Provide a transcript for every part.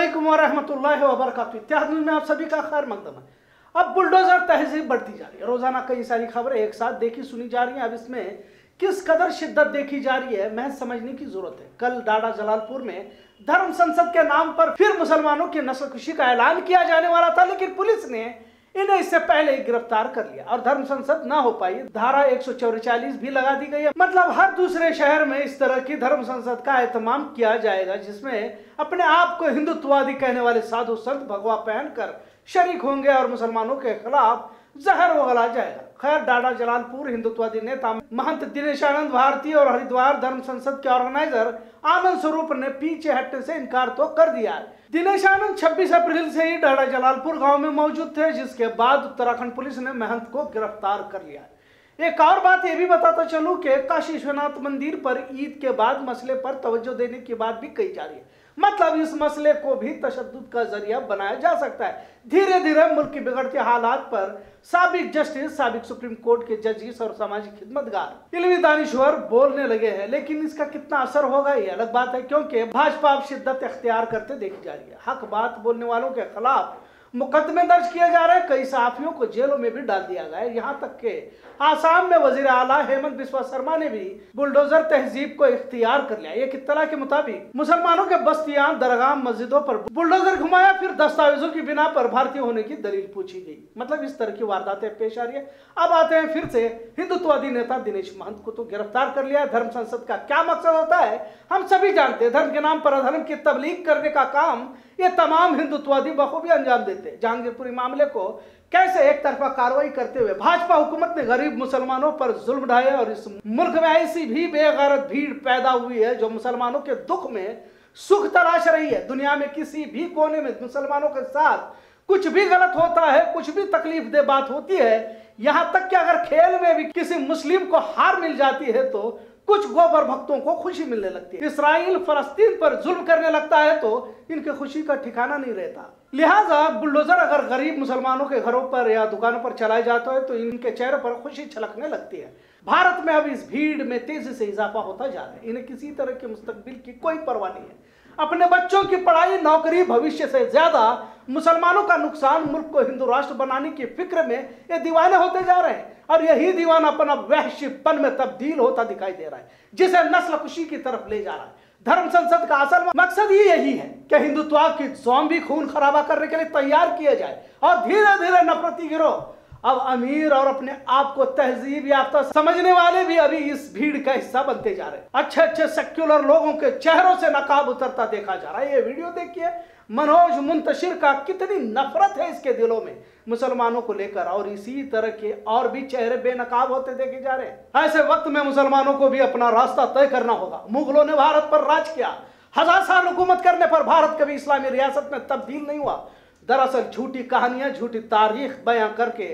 वालेकुम वरहमल वबरक इतिहाद में आप सभी का खैर मकदम है। अब बुलडोजर तहजीब बढ़ती जा रही है। रोज़ाना कई सारी खबरें एक साथ देखी सुनी जा रही हैं। अब इसमें किस कदर शिद्दत देखी जा रही है, महज समझने की ज़रूरत है। कल डाडा जलालपुर में धर्म संसद के नाम पर फिर मुसलमानों की नस्ल खुशी का ऐलान किया जाने वाला था, लेकिन पुलिस ने इन्हें इससे पहले ही गिरफ़्तार कर लिया और धर्म संसद ना हो पाई। धारा एक भी लगा दी गई है। मतलब हर दूसरे शहर में इस तरह की धर्म संसद का एहतमाम किया जाएगा, जिसमें अपने आप को हिंदुत्ववादी कहने वाले साधु संत भगवा पहनकर शरीक होंगे और मुसलमानों के खिलाफ जहर उगला जाएगा। खैर डाडा जलालपुर, हिंदुत्ववादी नेता महंत दिनेशानंद भारती और हरिद्वार धर्म संसद के ऑर्गेनाइजर आनंद स्वरूप ने पीछे हटने से इनकार तो कर दिया है। दिनेशानंद 26 अप्रैल से ही डाडा जलालपुर गाँव में मौजूद थे, जिसके बाद उत्तराखंड पुलिस ने महंत को गिरफ़्तार कर लिया एक और बात ये भी बताता चलूँ कि काशी विश्वनाथ मंदिर पर ईद के बाद मसले पर तवज्जो देने की बात भी कही जा रही है। मतलब इस मसले को भी तशद का ज़रिया बनाया जा सकता है। धीरे धीरे मुल्क की बिगड़ते हालात पर सबक जस्टिस, सबक सुप्रीम कोर्ट के जजिस और सामाजिक खिदमतगार इलमी दानश्वर बोलने लगे हैं, लेकिन इसका कितना असर होगा ये अलग बात है, क्योंकि भाजपा अब शिद्दत अख्तियार करते देखी जा रही है। हक बात बोलने वालों के खिलाफ मुकदमे दर्ज किए जा रहे हैं। कई सहाफियों को जेलों में भी डाल दिया गया है। यहाँ तक के आसाम में वज़ीर आला हेमंत बिस्वा शर्मा ने भी बुलडोजर तहजीब को इख्तियार कर लिया एक इतला के मुताबिक मुसलमानों के बस्तियाँ, दरगाह, मस्जिदों पर बुलडोजर घुमाया, फिर दस्तावेजों की बिना पर भारतीय होने की दलील पूछी गई। मतलब इस तरह की वारदातें पेश आ रही है। अब आते हैं फिर से हिंदुत्ववादी नेता दिनेश महंत को तो गिरफ़्तार कर लिया धर्म संसद का क्या मकसद होता है, हम सभी जानते हैं। धर्म के नाम पर अधर्म की तबलीग करने का काम ये तमाम हिंदुत्ववादी बखूबी अंजाम देते जहांगीरपुरी मामले को कैसे एक तरफा कार्रवाई करते हुए भाजपा हुकूमत ने गरीब मुसलमानों पर जुल्म ढाया और इस मुल्क में ऐसी भी बेगैरत भीड़ पैदा हुई है जो मुसलमानों के दुख में सुख तलाश रही है। दुनिया में किसी भी कोने में मुसलमानों के साथ कुछ भी गलत होता है, कुछ भी तकलीफ़ दे बात होती है, यहाँ तक कि अगर खेल में भी किसी मुस्लिम को हार मिल जाती है तो कुछ गोबर भक्तों को खुशी मिलने लगती है। इसराइल फलस्तीन पर जुल्म करने लगता है तो इनके खुशी का ठिकाना नहीं रहता। लिहाजा बुलडोजर अगर गरीब मुसलमानों के घरों पर या दुकानों पर चलाया जाता है तो इनके चेहरे पर खुशी छलकने लगती है। भारत में अब इस भीड़ में तेज़ी से इजाफा होता जा रहा है। इन्हें किसी तरह के मुस्तबिल की कोई परवाह नहीं है। अपने बच्चों की पढ़ाई, नौकरी, भविष्य से ज़्यादा मुसलमानों का नुकसान मुल्क को हिंदू राष्ट्र बनाने की फ़िक्र में ये दीवाने होते जा रहे हैं। और यही दीवानापन अब वहशीपन में तब्दील होता दिखाई दे रहा है, जिसे नस्ल खुशी की तरफ़ ले जा रहा है। धर्म संसद का असल मकसद ही यही है कि हिंदुत्व की भी खून खराबा करने के लिए तैयार किया जाए और धीरे धीरे नफरती गिरोह अब अमीर और अपने आप को तहजीब याफ्ता समझने वाले भी अभी इस भीड़ का हिस्सा बनते जा रहे हैं। अच्छे अच्छे सेक्युलर लोगों के चेहरों से नकाब उतरता देखा जा रहा है। ये वीडियो देखिए, मनोज मुंतशिर का कितनी नफरत है इसके दिलों में। मुसलमानों को लेकर और इसी तरह के और भी चेहरे बेनकाब होते देखे जा रहे हैं। ऐसे वक्त में मुसलमानों को भी अपना रास्ता तय करना होगा। मुगलों ने भारत पर राज किया। हज़ार साल हुकूमत करने पर भारत कभी इस्लामी रियासत में तब्दील नहीं हुआ। दरअसल झूठी कहानियाँ, झूठी तारीख बयां करके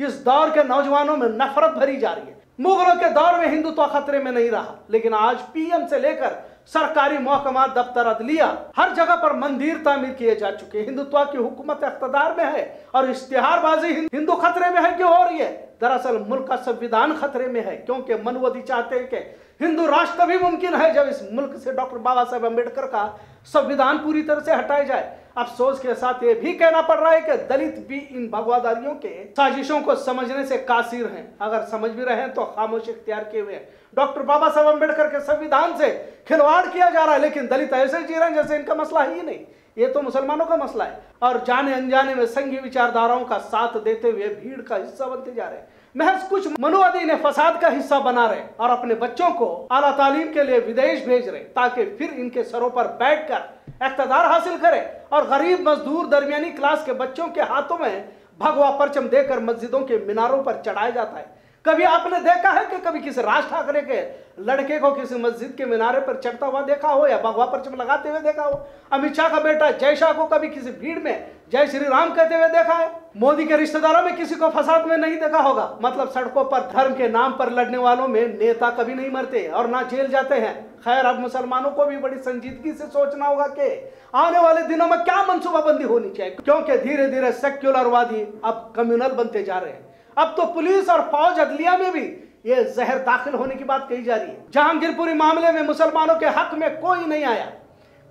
इस दौर के नौजवानों में नफरत भरी जा रही है। मुगलों के दौर में हिंदुत्व खतरे में नहीं रहा, लेकिन आज पीएम से लेकर सरकारी महकमा दफ्तर अदलिया हर जगह पर मंदिर तामीर किए जा चुके हिंदुत्व की हुकूमत इकतदार में है और इश्तेहारबाजी हिंदू खतरे में है क्यों हो रही है? दरअसल मुल्क का संविधान खतरे में है, क्योंकि मनवदी चाहते हैं कि हिंदू राष्ट्र भी मुमकिन है जब इस मुल्क से डॉक्टर बाबा साहेब अंबेडकर का संविधान पूरी तरह से हटाया जाए। अफसोस के साथ ये भी कहना पड़ रहा है कि दलित भी इन भगवादारियों के साजिशों को समझने से कासिर हैं। अगर समझ भी रहे हैं तो खामोश इख्तियार किए हुए हैं। डॉक्टर बाबा साहब अंबेडकर के संविधान से खिलवाड़ किया जा रहा है, लेकिन दलित ऐसे जी रहे हैं जैसे इनका मसला ही नहीं। ये तो मुसलमानों का मसला है। और जाने अनजाने में संघी विचारधाराओं का साथ देते हुए भीड़ का हिस्सा बनते जा रहे हैं। महज कुछ मनुवादी ने फसाद का हिस्सा बना रहे और अपने बच्चों को आला तालीम के लिए विदेश भेज रहे ताकि फिर इनके सरों पर बैठकर इकतदार हासिल करे और गरीब मजदूर दरमियानी क्लास के बच्चों के हाथों में भगवा परचम देकर मस्जिदों के मीनारों पर चढ़ाया जाता है। कभी आपने देखा है कि कभी किसी राज ठाकरे के लड़के को किसी मस्जिद के मीनारे पर चढ़ता हुआ देखा हो या भगवा परचम लगाते हुए देखा हो? अमित शाह का बेटा जय शाह को कभी किसी भीड़ में जय श्री राम कहते हुए देखा है? मोदी के रिश्तेदारों में किसी को फसाद में नहीं देखा होगा। मतलब सड़कों पर, धर्म के नाम पर लड़ने वालों में नेता कभी नहीं मरते और ना जेल जाते हैं। खैर, अब मुसलमानों को भी बड़ी संजीदगी से सोचना होगा कि आने वाले दिनों में क्या मनसूबाबंदी होनी चाहिए। क्योंकि धीरे धीरे सेक्युलरवादी अब कम्युनल बनते जा रहे हैं। अब तो पुलिस और फौज अदलिया में भी ये जहर दाखिल होने की बात कही जा रही है। जहांगीरपुरी मामले में मुसलमानों के हक में कोई नहीं आया।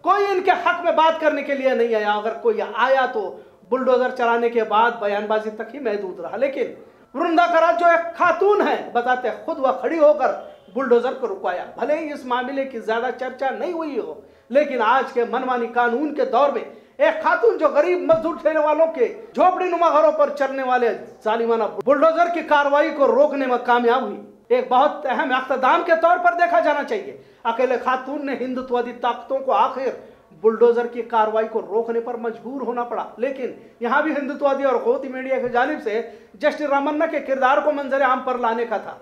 कोई इनके हक में बात करने के लिए नहीं आया। अगर कोई आया तो बुलडोजर चलाने के बाद बयानबाजी तक ही महदूद रहा। लेकिन वृंदा करात जो एक खातून है, बताते खुद वह खड़ी होकर बुलडोजर को रुकवाया। भले ही इस मामले की ज़्यादा चर्चा नहीं हुई हो, लेकिन आज के मनमानी कानून के दौर में एक खातून जो गरीब मजदूर ठहरने वालों के झोपड़ी नुमा घरों पर चलने वाले जालिमाना बुलडोजर की कार्रवाई को रोकने में कामयाब हुई। एक बहुत अहम इकतदाम के तौर पर देखा जाना चाहिए। अकेले खातून ने हिंदुत्ववादी ताकतों को आखिर बुलडोजर की कार्रवाई को रोकने पर मजबूर होना पड़ा। लेकिन यहाँ भी हिंदुत्ववादी और गोती मीडिया की जानिब से जस्टिस रामन्ना के किरदार को मंजर आम पर लाने का था।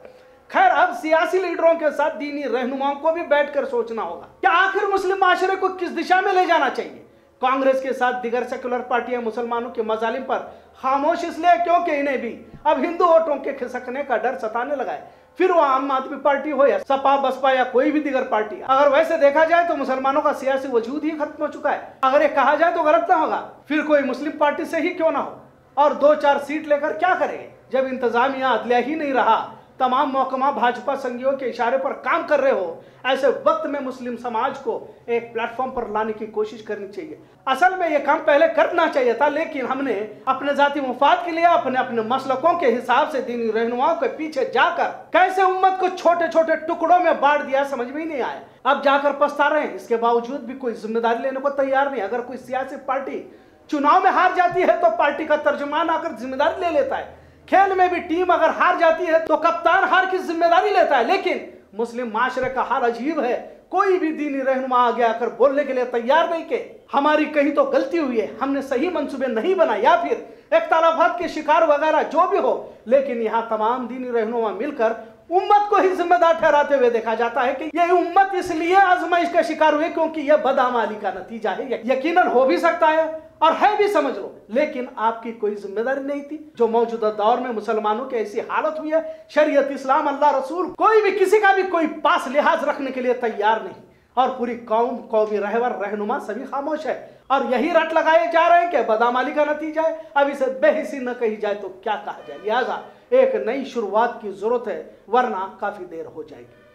खैर, अब सियासी लीडरों के साथ दीनी रहनुमाओं को भी बैठकर सोचना होगा। कि आखिर मुस्लिम माशरे को किस दिशा में ले जाना चाहिए? कांग्रेस के साथ दिगर सेकुलर पार्टियाँ मुसलमानों के मजालिम पर। खामोश इसलिए क्योंकि इन्हें भी अब हिंदू वोटों के खिसकने का डर सताने लगा है। फिर वो आम आदमी पार्टी हो या सपा, बसपा या कोई भी दिगर पार्टी। अगर वैसे देखा जाए तो मुसलमानों का सियासी वजूद ही खत्म हो चुका है। अगर ये कहा जाए तो गलत ना होगा। फिर कोई मुस्लिम पार्टी से ही क्यों ना हो? और दो चार सीट लेकर क्या करेंगे? जब इंतजामिया अदलिया ही नहीं रहा। तमाम महकमा भाजपा संघियों के इशारे पर काम कर रहे हो, ऐसे वक्त में मुस्लिम समाज को एक प्लेटफॉर्म पर लाने की कोशिश करनी चाहिए। असल में ये काम पहले करना चाहिए था, लेकिन हमने अपने जाति मुफाद के लिए, अपने अपने मसलकों के हिसाब से, दीनी रहनुमाओं के पीछे जाकर कैसे उम्मत को छोटे छोटे टुकड़ों में बांट दिया, समझ में ही नहीं आया। अब जाकर पछता रहे हैं, इसके बावजूद भी कोई ज़िम्मेदारी लेने को तैयार नहीं अगर कोई सियासी पार्टी चुनाव में हार जाती है तो पार्टी का तर्जुमान आकर ज़िम्मेदारी ले लेता है। खेल में भी टीम अगर हार जाती है तो कप्तान हार की ज़िम्मेदारी लेता है। लेकिन मुस्लिम माशरे का हाल अजीब है। कोई भी दीनी रहनुमा आगे आकर बोलने के लिए तैयार नहीं के। हमारी कहीं तो गलती हुई है। हमने सही मंसूबे नहीं बनाए या फिर एक तालाबात के शिकार वगैरह जो भी हो। लेकिन यहाँ तमाम दीनी रहनुमा मिलकर उम्मत को ही जिम्मेदार ठहराते हुए देखा जाता है कि ये उम्मत इसलिए आजमाइश का शिकार हुई क्योंकि यह बदआमाली का नतीजा है। यकीनन हो भी सकता है। और है भी समझ लो। लेकिन आपकी कोई ज़िम्मेदारी नहीं थी। जो मौजूदा दौर में मुसलमानों की ऐसी हालत हुई है, शरीयत इस्लाम, अल्लाह रसूल, कोई भी किसी का भी कोई पास लिहाज रखने के लिए तैयार नहीं। और पूरी कौम, कौमी रहवर, रहनुमा सभी खामोश है। और यही रट लगाए जा रहे हैं कि बदामाली का नतीजा है। अब इसे बेहिसी न कही जाए तो क्या कहा जाए? लिहाजा एक नई शुरुआत की ज़रूरत है, वरना काफ़ी देर हो जाएगी।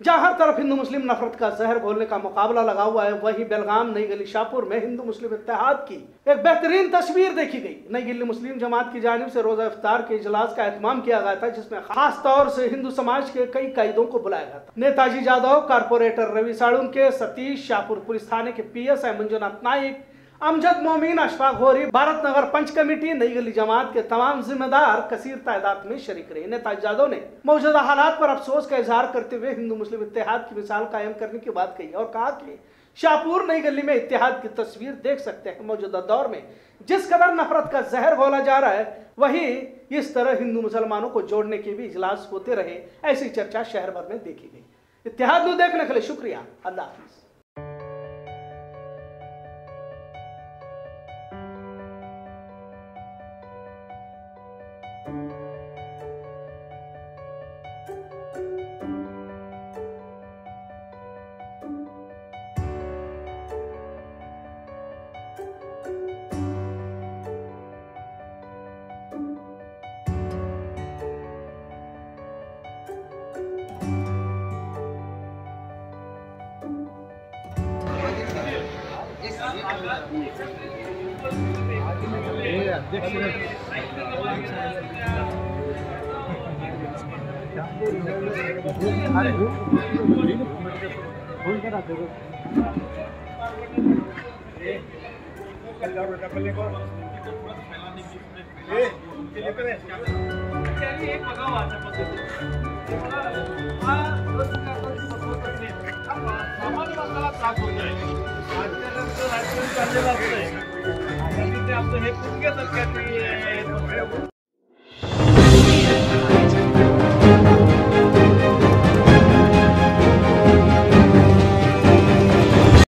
जहाँ हर तरफ़ हिंदू मुस्लिम नफरत का जहर घोलने का मुकाबला लगा हुआ है, वही बेलगाम, नई गली शाहपुर में हिंदू मुस्लिम इतिहाद की एक बेहतरीन तस्वीर देखी गई। नई दिल्ली मुस्लिम जमात की जानब से रोजा इफ्तार के इजलास का एहतमाम किया गया था, जिसमें खास तौर से हिंदू समाज के कई कैदों को बुलाया गया था। नेताजी यादव कारपोरेटर रवि साड़ुन सतीश, शाहपुर पुलिस थाने के P S I Manjunath Naik Amjad Momin, Ashfaq Hori Bharat Nagar punch committee, नई गली जमात के तमाम जिम्मेदार कसीर तादाद में शरीक रहे। नेताजी यादव ने मौजूदा हालात पर अफसोस का इजहार करते हुए हिंदू मुस्लिम इतिहाद की मिसाल कायम करने की बात कही और कहा कि शाहपुर नई गली में इतिहाद की तस्वीर देख सकते हैं। मौजूदा दौर में जिस कदर नफरत का जहर घोला जा रहा है, वही इस तरह हिंदू मुसलमानों को जोड़ने के भी इजलास होते रहे, ऐसी चर्चा शहर भर में देखी गई। इत्तेहाद में देखने के लिए शुक्रिया। अल्लाह हाफिज। समाज मसाला त्रास होत आहे आजच्या राज्य चाललेला असतोय आपलं हे कुठे